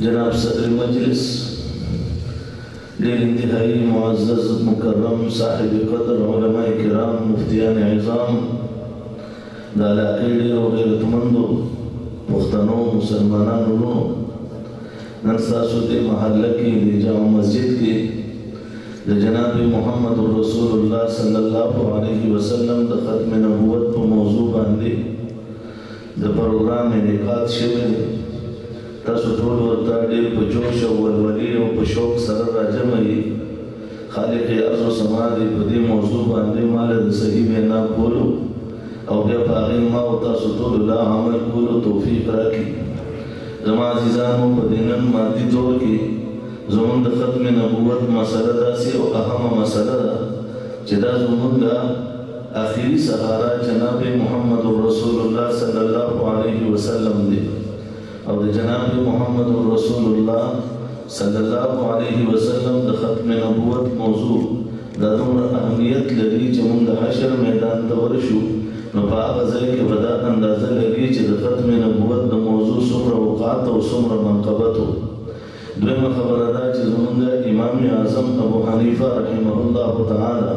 جناب صدر مجلس ډیر انتهایی معزز مکرم صاحب قدر علماء کرام مفتیان عظام د علاقې ډیرو غیرتمندو پښتنو مسلمانانو لونو نن ستاسو دې محله کې د جامع مسجد کې د جناب محمد رسول الله صلی الله علیه وسلم د ختم نبوت په موضوع باندې د پروګرام انعقاد شوی دی، تاسو ټول ورته ډېر په جوش او ولولې او په شوق سره راجمع یئ. خالق ارض و سماء دې په دې موضوع باندې ما له د صحیح وینا کولو او بیا په هغې ما او تاسو ټولو له عمل کولو توفیق راکړي. زما عزیزانو! په دې نن مادي دور کې زموږ د ختم نبوت مسئله داسې یو اهمه مسئله ده چې دا زموږ له اخری سهارا جناب محمد رسول الله صلی الله علیه وسلم دی او د جناب محمد رسول الله صلی الله علیه وسلم د ختم نبوت موضوع دا دومره اهمیت لري چې موږ د حشر میدان ته ورشو نو په هغه ځای کې به دا اندازه لګي چې د ختم نبوت د موضوع څومره وقعت او څومره منقبت و دویمه خبره دا چې زمونږ امام اعظم ابو حنیفه رحمه الله تعالی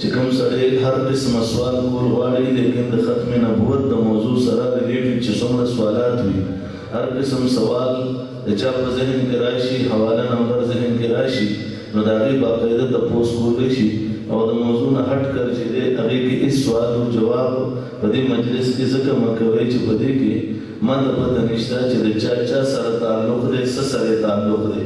چې کوم سړی هر قسمه سوال کول غواړي ليکن د ختم نبوت د موضوع سره ريليټيډ چې څومره سوالات وي هر قسم سوال د چا په ذهن کې راشي حواله نمبر ذهن کې راشي نو د هغې باقاعده تپوس کولی شي او د موضوع نه هټ کر چې دی هغې کې هېڅ سوال او جواب په دې مجلس کې ځکه مه کوئ چې په دې کې ماته پته نشته چې د چا چا سره تعلق دی څه سره یې تعلق دی.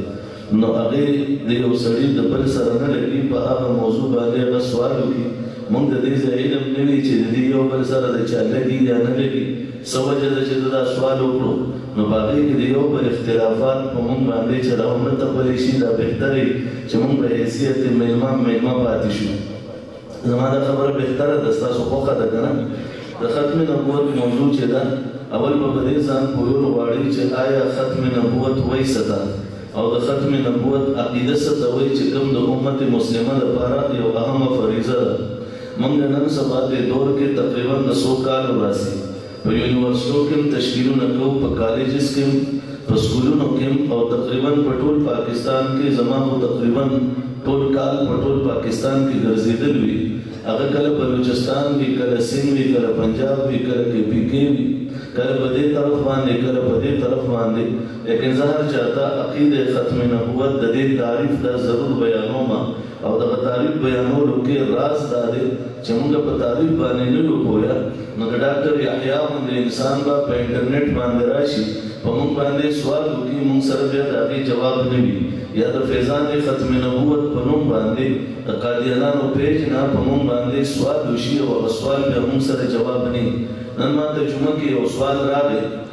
نو هغه د یو سړي د بل سره نه لګي په هغه موضوع باندې هغه سوال وکړي موږ د دې ځای علم نه وي چې د دې یو بل سره د چا لګي یا نه لګي څه وجه ده چې ده دا سوال وکړو نو په هغې کې د یو بل اختلافات په موږ باندې چې راونه تپلی شي دا بهتره وي چې موږ په حیثیت مېلمه مېلمه پاتې شو. زما دا خبره بهتره ده ستاسو خوښه ده کنه د ختم نبوت موضوع چې ده اول به په دې ځان پوهول غواړي چې آیا ختم نبوت وای څه ته او د ختم نبوت عقیده څه ته وای چې کوم د امت مسلمه لپاره یو اهمه فریضه ده مونږ نن سبا دې دور کې تقریبا د څو کالو راهسې په یونیورسټو کې هم تشکیلونه کوو، په کالجز کې هم، په سکولونو کې هم او تقریباً په ټول پاکستان کې، زما خو تقریباً ټول کال په ټول پاکستان کې ګرځېدل وي، هغه کله بلوچستان وي، کله سند وي، کله پنجاب وي، کله کې پي کې وي، کله په دې طرف باندې، کله په دې طرف باندې، لیکن زه هر چاته عقیده ختم نبوت د دې تعریف دا ضرور بیانوم او دغه تعریف بیانولو کې راز دا دی، چې مونږ په تاریخ باندې نه یو پوهه نو د ډاکټر یحیی غوندې انسان به په انټرنیټ باندې راشي په مونږ باندې سوال وکړي مونږ سره بیا د هغې جواب نه وي یا د فیضان ختم نبوت په نوم باندې د قادیانانو پیج نه په مونږ باندې سوال وشي او هغه سوال بیا مونږ سره جواب نه نن ما ته جمعه کې یو سوال راغی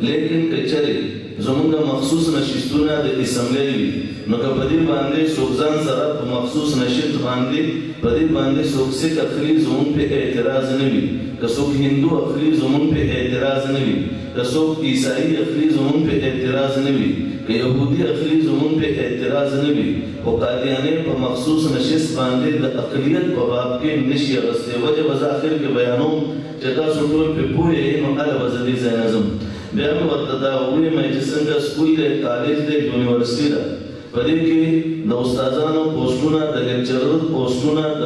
ليکن که چرې زمونږ مخصوص نشستونه د اسمبلۍ وي نو که په دې باندې څوک ځان سره په مخصوص نشست باندې په دې باندې څوک سک اخلي زمونږ پې اعتراض نه وي که څوک هندو اخلي زمونږ پې اعتراض نه وي که څوک عيسائي اخلي زمونږ پې اعتراض نه وي که يهودي اخلي زمونږ پې اعتراض نه وي خو قاديانې په مخصوص نشست باندې د اقليت په باب کې نشي اغستې وجه به زه اخر کې بيانوم که تاسو ټول پرې پوه یئ نو هله به زه دې ځای نه ځم، بیا مې ورته دا وویم چې څنګه سکول دی، کالج دی، یونیورسټي ده، په دې کې د استادانو پوسټونه، د لیکچرر پوسټونه، د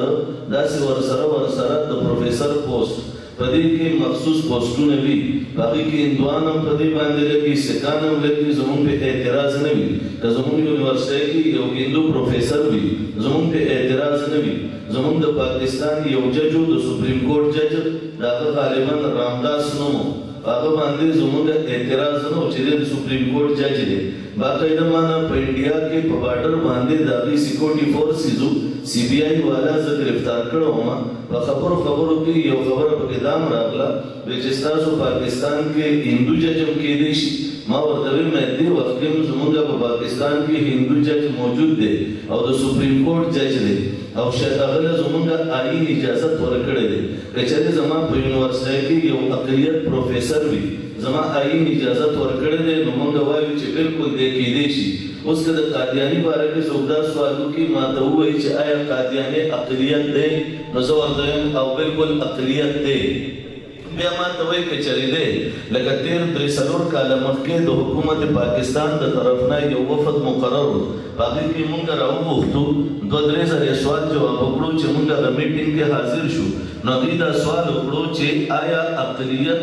داسې ورسره ورسره د پروفیسر پوسټ په دې کې مخصوص پوسټونه وي، په هغه کې هندوان هم په دې باندې لګي، سکان هم لګي، زموږ پرې اعتراض نه وي، که زموږ یونیورسټۍ کې یو هندو پروفیسر وي زموږ پرې اعتراض نه وي. زموږ د پاکستان یو جج و، د سپریم کورټ جج، د هغه غالباً رامداس نوم و، په هغه باندې زموږ اعتراض نه و چې دی د سپریم کورټ جج دی، باقاعده مانا په انډیا کې په باډر باندې د هغوی سیکورټي فورسز و، سي بي آی والا زه ګرفتار کړی وم، په خبرو خبرو کې یو خبره پکې دا هم راغله، وې چې ستاسو پاکستان کې هندو جج هم کېدای شي، ما ورته وې مه دې وخت کې هم زمونږ په پاکستان کې هندو جج موجود دی او د سپریم کورټ جج دی او شیخ هغله زمونږ آئین اجازت ورکړی دی که چېرې زما په یونیورسټۍ کې یو اقلیت پروفیسر وي زما آئین اجازت ورکړی دی نو مونږ وایو چې بلکل دی کېدای شي اوس که د قادیاني باره کې څوک دا سوال وکړي ماته ووایي چې آیا قادیانې اقلیت دی؟ نو زه ورته وایم او بلکل اقلیت دی بیا ماته وایي که چېرې دی لکه تېر درې څلور کاله مخکې د حکومت پاکستان د طرف نه یو وفد مقرر و په هغه کې مونږ را وغوښتو دوه درې ځله یې سوال جواب وکړو چې مونږ هغه میټینګ کې حاضر شو نو هغوی دا سوال وکړو چې آیا اقلیت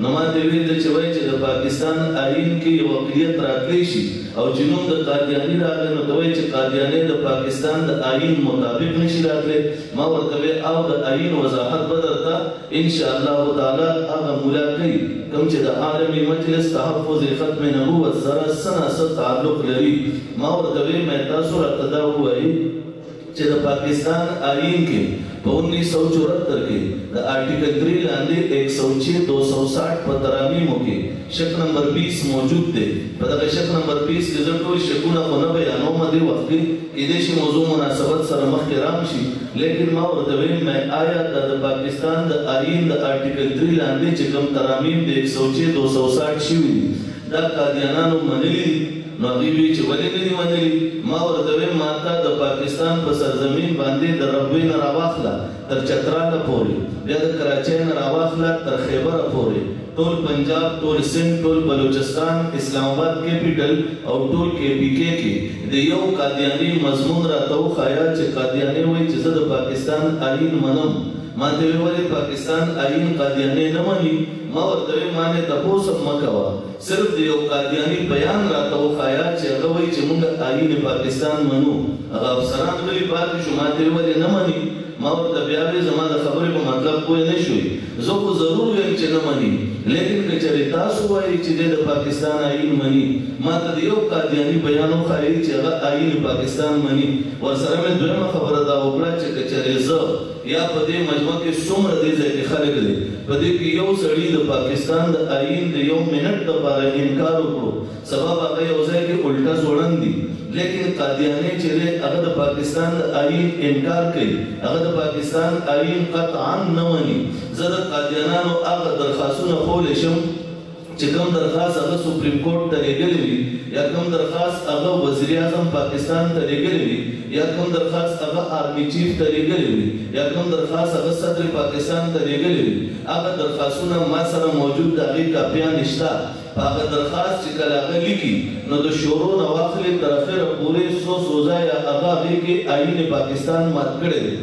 نو ما ته یې ویل ته چې وایې چې د پاکستان آیین کې یو اقلیت راتلی شي او چې نوم د قادیاني راغی نو ته وایې چې قادیانی د پاکستان د آیین مطابق نه شي راتلی؟ ما ورته وې او د آیین وضاحت به درته ان شاء الله تعالی هغه ملا کوي کوم چې د عالمي مجلس تحفظ ختم نبوت سره څه ناڅه تعلق لري ما ورته وې مې تاسو راته دا ووایي چې د پاکستان آئین کې په انیس سو چورهتر کې د آرټیکل درې لاندې ایک سو چه دو سو ساټ په تراميمو کې شق نمبر بیس موجود دی په دغه شق نمبر بیس کې زه ټول شقونه خو نه بیانوم دې وخت کې کیدای شي موضوع مناسبت سره مخکې رام شي لیکن ما ورته ویل مې آیا دا د پاکستان د آئین د آرټیکل درې لاندې چې کوم ترامیم د ایک سو چه دو سو ساټ شوي دي دا قادیانانو منلي دي نو هغوی وی چه ولی نه دی منلی ما ورته وی ماته د پاکستان په سرزمین باندی د ربوی نه راواخله تر چتراله پوری بیا د کراچی نه راواخله تر خیبره پوری ټول پنجاب ټول سند ټول بلوچستان اسلام اباد کیپیټل او ټول کی پی کی کی د یو قادیانی مضمون راته وښایه چه قادیانی وای چه زه د پاکستان آیین منم ماته وی ولی پاکستان آیین قادیانی نه منی ما ورته وی مانه تپوس هم مکوه صرف د یو قادیانی بیان راته وښایه چی هغه وایی چی مونږ آیین پاکستان منو هغه افسران غلی پاتی شو ماته یی ولی نه منی ما ورته بیا وی زما د خبری په مطلب پوه نه شوی زه خو ضرور ویم چی نه منی لیکن که چری تاسو وایی چی دی د پاکستان آیین منی ماته د یو قادیانی بیان وښایی چی هغه آیین پاکستان منی ورسره می دویمه خبره دا وکړه چی که چری زه یا په دې مجمع کې څومره دې ځای کې خلک دی په دې کې یو سړي د پاکستان د آیین د یو منټ لپاره انکار وکړو سبب هغه یو ځای کې الټه زوړند دي لیکن قادیانې چې دی هغه د پاکستان د آیین انکار کوي هغه د پاکستان آیین قطعا نه مني زه د قادیانانو هغه درخواستونه خولی شم چې کوم درخواست هغه سپریم کورټ ته لېږلی وي یا کوم درخواست هغه وزیراعظم پاکستان ته لېږلی وي یا کوم درخواست هغه آرمي چیف ته لېږلی وي یا کوم درخواست هغه صدر پاکستان ته لېږلی وي هغه درخواستونه ما سره موجود د هغې کاپیانې شته په هغه درخواست چې کله هغه لیکي نو د شورو نه واخلې تر اخره پورې څو څو ځایه هغه هغې کې آیین پاکستان مات کړی دی.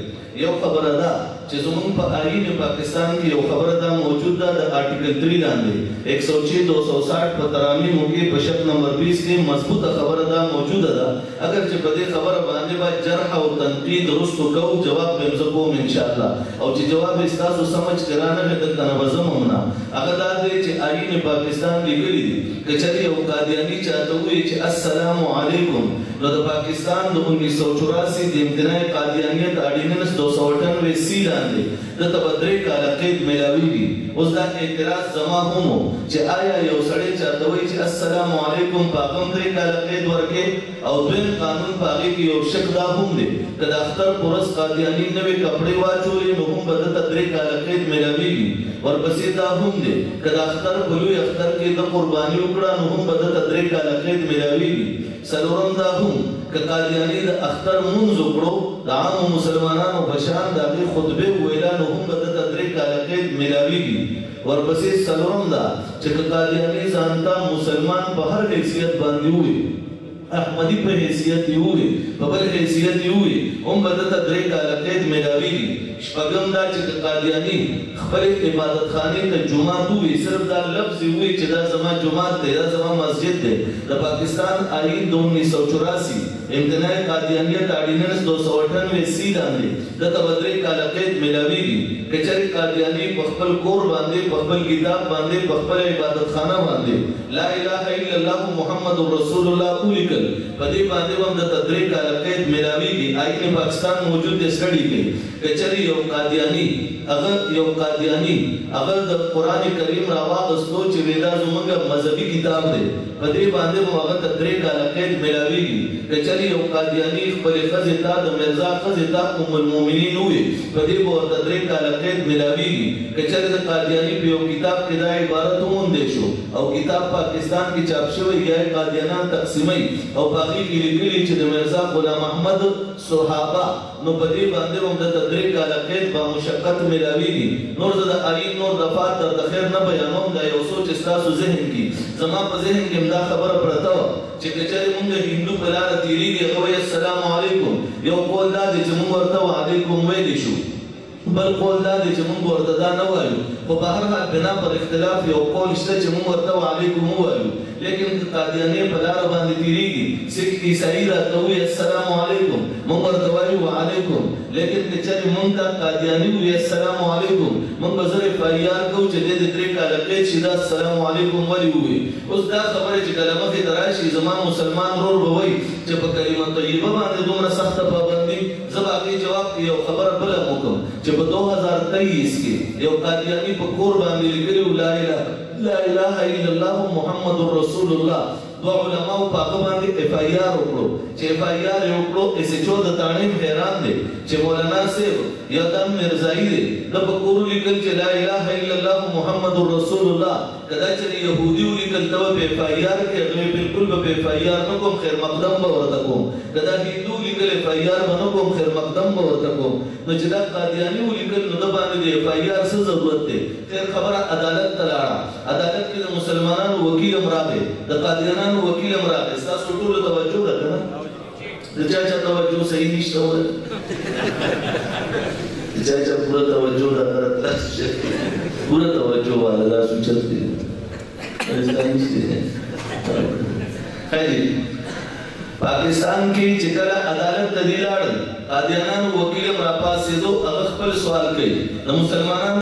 یو خبره دا چې زمونږ په آئین پاکستان کې یو خبره دا موجود ده د آرټیکل تری لاندې، ایک سو چھ، دو سو ساٹھ، په تراميمو کې په شق نمبر بیس کې مضبوطه خبره دا موجوده ده اګر چې په دې خبره باندې به جرح او تنقید وروسته کوو جواب به هم زه کوم ان شاءالله او چې جواب یې ستاسو سمجھ کې رانغی دلته نه به ځم هم نه هغه دا دی چې آئین پاکستان لیکلي دي که چېرې یو قادیاني چاته ووایي چې السلام علیکم نو د پاکستان د انیس سو چوراسی د امتناع قادیانیت آرډیننس دو سوه اټنوی سي لاندې ده ته به درې کاله قید ملاویږي اوس دا اعتراض زما هم و چې آیا یو سړی چاته وایي چې السلام علیکم په هغه هم درې کاله قید ورکړې او دویم قانون په هغې کې یو شق دا هم دی که د اختر په ورځ قادیاني نوې کپړې واچولې نو هم به ده ته درې کاله قید ملاویږي ورپسې دا هم دی که د اختر په لوی اختر کې ده قرباني وکړه نو هم به ده ته درې کاله قید ملاویږي څلورم دا هم که قادیاني د اختر لمونځ وکړو د عامو مسلمانانو په شان د هغې خطبه وویله نو هم به ده ته درې کاله قید ملاویږي ورپسې څلورم دا چې که قادیاني ځان ته مسلمان په هر حیثیت باندې ووې احمدي په حیثیت یې ووې په بل حیثیت یې ووې هم به ده ته درې کاله قید ملاویږي شپږم دا چې که قادیاني خپلې عبادت خانې ته جومات ووې صرف دا لفظ یې ووې چې دا زما جومات دی دا زما مسجد دی د پاکستان آئین د انیس سو چوراسی امتناع قادیانیت آرډیننس دو سو اټھانوے سی لاندې ده ته به درې کاله قید ملاویږي که چرې قادیانی په خپل کور باندې په خپل کتاب باندې په خپله عبادت خانه باندې لا اله الا الله محمد رسول الله ولیکل په دې باندې به هم ده ته درې کاله قید ملاویږي آئین پاکستان موجود دی سټډی کړئ. که چرې یو قادیاني، هغه یو قادیاني، هغه د قران کریم راواغستو چې وې دا زمونږ مذهبي کتاب دی، په دې باندې به هغه ته درې کاله قید ملاویږي، که چرې یو قادیاني خپلې ښځې ته د مرزا ښځې ته ام المومنین ووې په دې به ورته درې کاله قید ملاویږي، که چرې د قادیاني په یو کتاب کې دا عبارت وموندې شو او کتاب پاکستان کې چاپ شوی یا یې قادیانان تقسیموي او په هغې کې لیکلي چې د مرزا غلام احمد صحابه نو په دې باندې به هم ده ته درې کاله قید با مشقت ملاویږي نور زه د آیین نور دفعات در ته خیر نه بیانوم دا یو څو چې ستاسو ذهن کې زما په ذهن کې هم دا خبره پرته وه چې که چېرې مونږ د هندو په لاره تیریږي هغه وایي السلام علیکم یو قول دا دی چې مونږ ورته وعلیکم ویلی شو. بل قول دا دی چې مونږ به ورته دا نه وایو، خو په هر حال بنا پر اختلاف یو قول شته چې مونږ ورته وعلیکم ووایو، لیکن که قادیانې په لاره باندې تیریږي، سیک، عیسائی راته ووایي السلام علیکم، مونږ ورته وایو وعلیکم، لیکن که چېرې مونږ ته قادیاني ووایي السلام علیکم، مونږ به زر ایف آی آر کوو چې دی دې درې کاله قید شي دا السلام علیکم ولې ووایي، اوس دا خبره چې کله مخې ته راشي زما مسلمان ورور به وایي چې په کلمه طیبه باندې دومره سخته پابندي. زه به هغې جواب کې یو خبره بله هم وکړم چې په دوه هزار تئیس کې یو قادیاني په کور باندې لیکلي و، لااله لااله الا الله محمد رسول الله دوه علماوو په هغه باندې ایف آی آر وکړو چې ایف آی آر یې وکړو ایس ایچ او د تاڼې هم حیران دی چې مولانا صیب یا دا میرزایي دی ده په کورو لیکل چې لااله الا الله محمد رسول الله که دا چېرې یهودي ولیکل ته به په ایف آی آر کې هغه وې بلکل به په ایف آی آر نه کوم خیر مقدم به ورته کوم که دا هندو ولیکل ایف آی آر به نه کوم خیر مقدم به ورته کوم نو چې دا قادیاني ولیکل نو ده باندې د ایف آی آر څه ضرورت دی خیر خبره عدالت ته لاړه عدالت کې د مسلمانانو وکیل هم راغی د قادیانانو وکیل هم راغی ستاسو ټولو توجه ده کنه. د چا چا توجه صحیح نشته ولا د چا چا پوره توجه دا غره تلاس شي پوره توجه والا دا سوچت دي دا نشته خیر پاکستان کې چې کله عدالت ته دی لاړل قادیانانو وکیل را پاسېدو هغه خپل سوال کوي د مسلمانانو